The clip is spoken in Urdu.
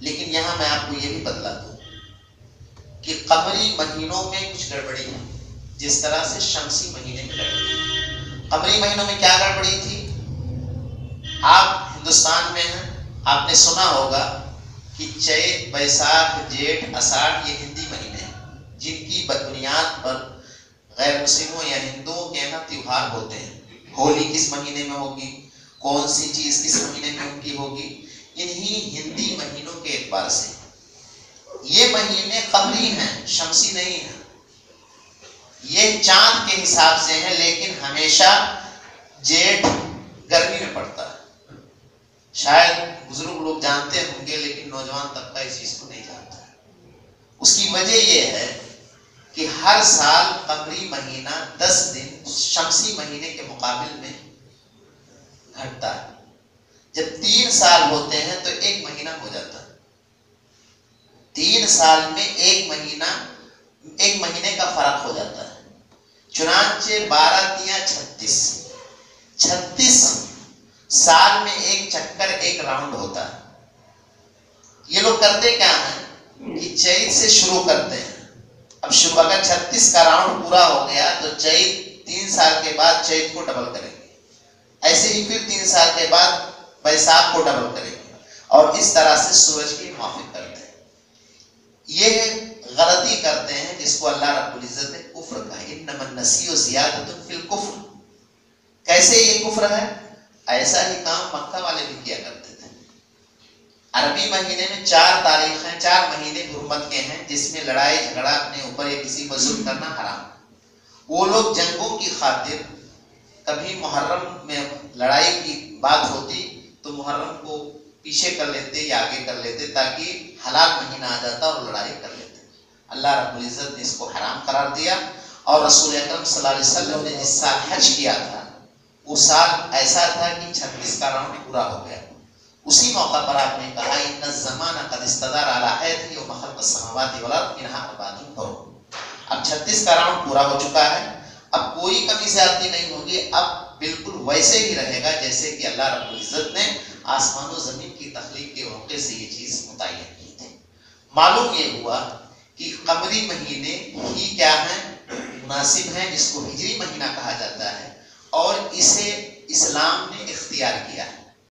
لیکن یہاں میں آپ کو یہ بھی بدلا دوں کہ قمری مہینوں میں کچھ گڑبڑی ہے۔ جس طرح سے شمسی مہینے میں گڑبڑی قمری مہینوں میں کیا گڑبڑی تھی؟ آپ ہندوستان میں ہیں۔ آپ نے سنا ہوگا کہ چیت بیساکھ، جیٹھ اساٹھ یہ ہندی مہینے ہیں۔ جن کی بنیاد پر غیر مسلموں یا ہندوؤں کے یہاں تیوہار ہوتے ہیں۔ ہولی کس مہینے میں ہوگی؟ کون سی چیز کس مہینے میں ان کی ہوگی؟ انہی ہندی مہینوں کے اعتبار سے۔ یہ مہینے قمری ہیں، شمسی نہیں ہیں۔ یہ چاند کے حساب سے ہیں، لیکن ہمیشہ جیٹھ گرمی میں پڑتا ہے۔ شاید بزرگ لوگ جانتے ہوں گے، لیکن نوجوان طبقہ اس چیز کو نہیں جانتا۔ اس کی وجہ یہ ہے کہ ہر سال قمری مہینہ دس دن شمسی مہینے کے مقابل میں گھٹتا ہے۔ جب تین سال ہوتے ہیں تو ایک مہینہ ہو جاتا ہے۔ تین سال میں ایک مہینہ، ایک مہینے کا فرق ہو جاتا ہے۔ چنانچہ بارہ تیا چھتیس۔ چھتیس سال میں ایک چکر، ایک راؤنڈ ہوتا ہے۔ یہ لوگ کرتے کیا ہیں؟ کہ چیت سے شروع کرتے ہیں۔ اب شروع، اگر چھتیس کا راؤنڈ پورا ہو گیا تو چیت تین سال کے بعد چیت کو ڈبل کریں گے۔ ایسے ہی پھر تین سال کے بعد بیساکھ کو ڈبل کریں گے اور اس طرح سے سورج کی موافق کرتے ہیں۔ یہ غلطی کرتے ہیں جس کو اللہ رب العزت نے کفر کہا۔ انما النسی و زیادت فی الکفر۔ کیسے یہ کفر ہے؟ ایسا ہی کام مکہ والے بھی کیا کرتے تھے۔ عربی مہینے میں چار تاریخ ہیں، چار مہینے حرمت کے ہیں، جس میں لڑائی، جھگڑا اپنے اوپر یا کسی پر ظلم کرنا حرام۔ وہ لوگ جنگوں کی خاطر کبھی محرم میں لڑائی کی بات ہوتی تو محرم کو پیچھے کر لیتے یا آگے کر لیتے تاکہ حلال مہینہ آ جاتا اور لڑائی کر لیتے۔ اللہ رب العزت نے اس کو حرام قرار دیا اور رسول اکرم صلی اللہ علیہ وسلم نے جس سال حج کیا تھا، وہ سال ایسا تھا کہ چھتیس کا راؤنڈ پورا ہو گیا۔ اسی موقع پر آپ نے کہا، ان زمانہ قد استدار علی حیث و مخلق السماوات والارض منها اربعۃ حرم اب چھتیس کا راؤنڈ پورا ہو چکا ہے، اب کوئی کمی زیادتی نہیں ہوگی، اب بالکل ویسے ہی رہے گا جیسے کہ اللہ رب العزت نے آسمان و زمین کی تخلیق کے موقع سے یہ چیز متعین کی تھی۔ معلوم یہ ہوا کہ قمری مہینے ہی کیا ہیں؟ مناسب ہیں، جس کو ہجری مہینہ کہا جاتا ہے اور اسے اسلام نے اختیار کیا ہے۔